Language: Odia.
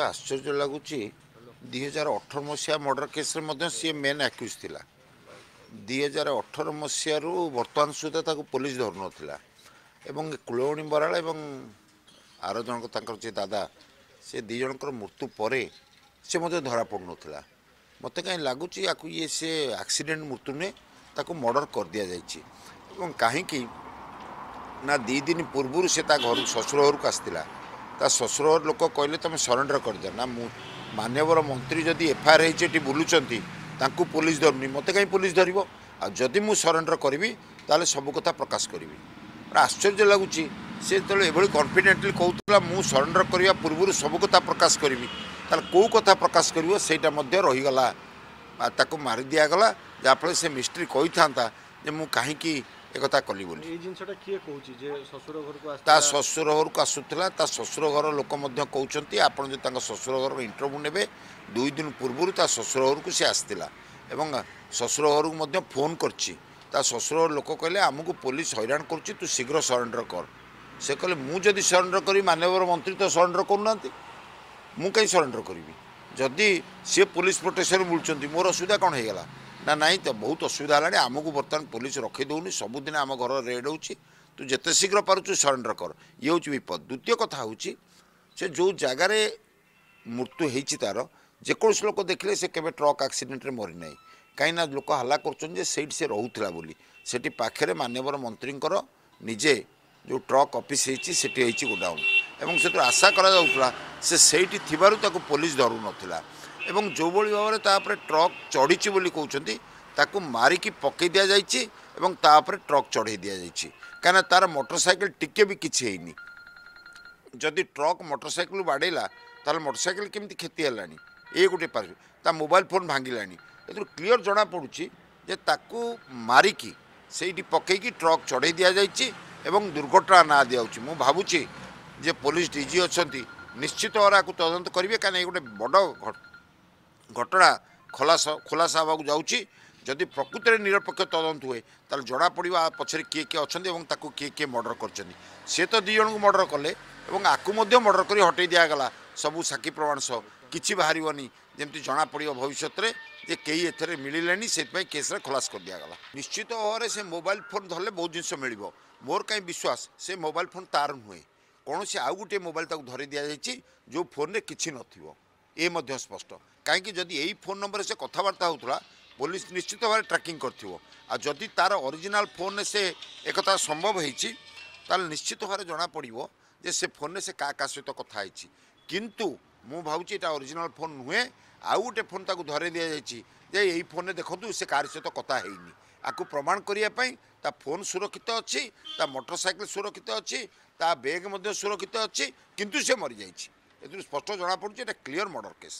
ମୋତେ ଆଶ୍ଚର୍ଯ୍ୟ ଲାଗୁଛି ଦୁଇ ହଜାର ଅଠର ମସିହା ମର୍ଡ଼ର କେସ୍ରେ ମଧ୍ୟ ସିଏ ମେନ୍ ଆକ୍ୟୁଜ୍ ଥିଲା। ଦୁଇ ହଜାର ଅଠର ମସିହାରୁ ବର୍ତ୍ତମାନ ସୁଦ୍ଧା ତାକୁ ପୋଲିସ ଧରୁନଥିଲା। ଏବଂ କୁଳବଣୀ ବରାଳ ଏବଂ ଆର ଜଣକ ତାଙ୍କର ଯିଏ ଦାଦା ସେ ଦୁଇ ଜଣଙ୍କର ମୃତ୍ୟୁ ପରେ ସେ ମଧ୍ୟ ଧରା ପଡ଼ୁନଥିଲା। ମୋତେ କାହିଁ ଲାଗୁଛି ୟାକୁ ଇଏ ସେ ଆକ୍ସିଡେଣ୍ଟ ମୃତ୍ୟୁ ନୁହେଁ ତାକୁ ମର୍ଡ଼ର କରିଦିଆଯାଇଛି। ଏବଂ କାହିଁକି ନା ଦୁଇ ଦିନ ପୂର୍ବରୁ ସେ ତା ଘରକୁ ଶ୍ୱଶୁର ଘରକୁ ଆସିଥିଲା। ତା ଶ୍ୱଶୁର ଲୋକ କହିଲେ ତୁମେ ସରେଣ୍ଡର କରିଦିଅ। ନା ମୁଁ ମାନ୍ୟବର ମନ୍ତ୍ରୀ ଯଦି ଏଫଆଇଆର୍ ହେଇଛି ଏଠି ବୁଲୁଛନ୍ତି ତାଙ୍କୁ ପୋଲିସ ଧରୁନି। ମୋତେ କାହିଁ ପୋଲିସ ଧରିବ? ଆଉ ଯଦି ମୁଁ ସରେଣ୍ଡର କରିବି ତାହେଲେ ସବୁ କଥା ପ୍ରକାଶ କରିବି। ଆଶ୍ଚର୍ଯ୍ୟ ଲାଗୁଛି ସେ ଯେତେବେଳେ ଏଭଳି କନଫିଡେଣ୍ଟଲି କହୁଥିଲା ମୁଁ ସରେଣ୍ଡର କରିବା ପୂର୍ବରୁ ସବୁ କଥା ପ୍ରକାଶ କରିବି। ତାହେଲେ କେଉଁ କଥା ପ୍ରକାଶ କରିବ ସେଇଟା ମଧ୍ୟ ରହିଗଲା। ତାକୁ ମାରି ଦିଆଗଲା ଯାହାଫଳରେ ସେ ମିଷ୍ଟ୍ରି କହିଥାନ୍ତା ଯେ ମୁଁ କାହିଁକି ଏକଥା କଲି ବୋଲି। ତା ଶ୍ୱଶୁର ଘରକୁ ଆସୁଥିଲା ତା ଶ୍ୱଶୁର ଘର ଲୋକ ମଧ୍ୟ କହୁଛନ୍ତି ଆପଣ ଯଦି ତାଙ୍କ ଶ୍ୱଶୁର ଘରର ଇଣ୍ଟରଭ୍ୟୁ ନେବେ ଦୁଇ ଦିନ ପୂର୍ବରୁ ତା ଶ୍ୱଶୁର ଘରକୁ ସେ ଆସିଥିଲା ଏବଂ ଶ୍ୱଶୁର ଘରକୁ ମଧ୍ୟ ଫୋନ୍ କରିଛି। ତା ଶ୍ୱଶୁର ଘର ଲୋକ କହିଲେ ଆମକୁ ପୋଲିସ ହଇରାଣ କରୁଛି ତୁ ଶୀଘ୍ର ସରେଣ୍ଡର କର। ସେ କହିଲେ ମୁଁ ଯଦି ସରେଣ୍ଡର କରିବି ମାନ୍ୟବର ମନ୍ତ୍ରୀ ତ ସରେଣ୍ଡର କରୁନାହାନ୍ତି। ମୁଁ କାହିଁ ସରେଣ୍ଡର କରିବି? ଯଦି ସିଏ ପୋଲିସ ପ୍ରୋଟେକ୍ସନ୍ ମିଳୁଛନ୍ତି ମୋର ଅସୁବିଧା କ'ଣ ହେଇଗଲା? ନା ନାଇଁ ତ ବହୁତ ଅସୁବିଧା ହେଲାଣି। ଆମକୁ ବର୍ତ୍ତମାନ ପୋଲିସ ରଖେଇ ଦେଉନି। ସବୁଦିନ ଆମ ଘର ରେଡ୍ ହେଉଛି। ତୁ ଯେତେ ଶୀଘ୍ର ପାରୁଛୁ ସରେଣ୍ଡର କର। ଇଏ ହେଉଛି ବିପଦ। ଦ୍ୱିତୀୟ କଥା ହେଉଛି ସେ ଯେଉଁ ଜାଗାରେ ମୃତ୍ୟୁ ହେଇଛି ତାର ଯେକୌଣସି ଲୋକ ଦେଖିଲେ ସେ କେବେ ଟ୍ରକ୍ ଆକ୍ସିଡେଣ୍ଟରେ ମରିନାହିଁ। କାହିଁକିନା ଲୋକ ହାଲ୍ଲା କରୁଛନ୍ତି ଯେ ସେଇଠି ସେ ରହୁଥିଲା ବୋଲି। ସେଠି ପାଖରେ ମାନ୍ୟବର ମନ୍ତ୍ରୀଙ୍କର ନିଜେ ଯେଉଁ ଟ୍ରକ୍ ଅଫିସ୍ ହେଇଛି ସେଠି ହେଇଛି ଗୋଡାଉନ୍। ଏବଂ ସେଥିରୁ ଆଶା କରାଯାଉଥିଲା ସେ ସେଇଠି ଥିବାରୁ ତାକୁ ପୋଲିସ ଧରୁନଥିଲା। ଏବଂ ଯେଉଁଭଳି ଭାବରେ ତା ଉପରେ ଟ୍ରକ୍ ଚଢ଼ିଛି ବୋଲି କହୁଛନ୍ତି ତାକୁ ମାରିକି ପକେଇ ଦିଆଯାଇଛି ଏବଂ ତା ଉପରେ ଟ୍ରକ୍ ଚଢ଼େଇ ଦିଆଯାଇଛି। କାହିଁକିନା ତାର ମୋଟର ସାଇକେଲ ଟିକେ ବି କିଛି ହେଇନି। ଯଦି ଟ୍ରକ୍ ମୋଟର ସାଇକେଲ ବାଡ଼େଇଲା ତାହେଲେ ମୋଟର ସାଇକେଲ କେମିତି କ୍ଷତି ହେଲାଣି? ଏ ଗୋଟେ ପାର୍ଶ୍ୱ ତା ମୋବାଇଲ ଫୋନ୍ ଭାଙ୍ଗିଲାଣି। ଏଥିରୁ କ୍ଲିଅର ଜଣାପଡ଼ୁଛି ଯେ ତାକୁ ମାରିକି ସେଇଠି ପକେଇକି ଟ୍ରକ୍ ଚଢ଼େଇ ଦିଆଯାଇଛି ଏବଂ ଦୁର୍ଘଟଣା ନାଁ ଦିଆହେଉଛି ମୁଁ ଭାବୁଛି ଯେ ପୋଲିସ ଡିଜି ଅଛନ୍ତି ନିଶ୍ଚିତ ଭାବରେ ଆକୁ ତଦନ୍ତ କରିବେ। କାହିଁକିନା ଏ ଗୋଟେ ବଡ଼ ଘ- ଘଟଣା ଖଲାସ ଖୁଲାସା ହେବାକୁ ଯାଉଛି। ଯଦି ପ୍ରକୃତରେ ନିରପେକ୍ଷ ତଦନ୍ତ ହୁଏ ତାହେଲେ ଜଣାପଡ଼ିବ ପଛରେ କିଏ କିଏ ଅଛନ୍ତି ଏବଂ ତାକୁ କିଏ କିଏ ମର୍ଡ଼ର କରିଛନ୍ତି। ସେ ତ ଦୁଇ ଜଣଙ୍କୁ ମର୍ଡ଼ର କଲେ ଏବଂ ଆକୁ ମଧ୍ୟ ମର୍ଡ଼ର କରି ହଟେଇ ଦିଆଗଲା ସବୁ ସାକ୍ଷୀ ପ୍ରମାଣ ସହ। କିଛି ବାହାରିବନି ଯେମିତି ଜଣାପଡ଼ିବ ଭବିଷ୍ୟତରେ ଯେ କେହି ଏଥିରେ ମିଳିଲେନି ସେଥିପାଇଁ କେସ୍ରେ ଖଲାସ କରିଦିଆଗଲା। ନିଶ୍ଚିତ ଭାବରେ ସେ ମୋବାଇଲ ଫୋନ୍ ଧରିଲେ ବହୁତ ଜିନିଷ ମିଳିବ। ମୋର କାହିଁ ବିଶ୍ୱାସ ସେ ମୋବାଇଲ ଫୋନ୍ ତାର ନୁହେଁ। କୌଣସି ଆଉ ଗୋଟିଏ ମୋବାଇଲ ତାକୁ ଧରି ଦିଆଯାଇଛି ଯେଉଁ ଫୋନ୍ରେ କିଛି ନଥିବ। ଏ ମଧ୍ୟ ସ୍ପଷ୍ଟ କାହିଁକି ଯଦି ଏଇ ଫୋନ୍ ନମ୍ବରରେ ସେ କଥାବାର୍ତ୍ତା ହେଉଥିଲା ପୋଲିସ ନିଶ୍ଚିତ ଭାବରେ ଟ୍ରାକିଂ କରିଥିବ। ଆଉ ଯଦି ତାର ଅରିଜିନାଲ ଫୋନ୍ରେ ସେ ଏକଥା ସମ୍ଭବ ହେଇଛି ତାହେଲେ ନିଶ୍ଚିତ ଭାବରେ ଜଣାପଡ଼ିବ ଯେ ସେ ଫୋନ୍ରେ ସେ କାହା କାହା ସହିତ କଥା ହେଇଛି। କିନ୍ତୁ ମୁଁ ଭାବୁଛି ଏଇଟା ଅରିଜିନାଲ ଫୋନ୍ ନୁହେଁ ଆଉ ଗୋଟେ ଫୋନ୍ ତାକୁ ଧରେଇ ଦିଆଯାଇଛି ଯେ ଏଇ ଫୋନ୍ରେ ଦେଖନ୍ତୁ ସେ କାହାରି ସହିତ କଥା ହେଇନି। ଆକୁ ପ୍ରମାଣ କରିବା ପାଇଁ ତା ଫୋନ୍ ସୁରକ୍ଷିତ ଅଛି ତା ମୋଟର ସାଇକେଲ ସୁରକ୍ଷିତ ଅଛି ତା ବ୍ୟାଗ୍ ମଧ୍ୟ ସୁରକ୍ଷିତ ଅଛି କିନ୍ତୁ ସେ ମରିଯାଇଛି। ଏଥିରୁ ସ୍ପଷ୍ଟ ଜଣାପଡ଼ୁଛି ଏଇଟା କ୍ଲିଅର ମର୍ଡ଼ର କେସ୍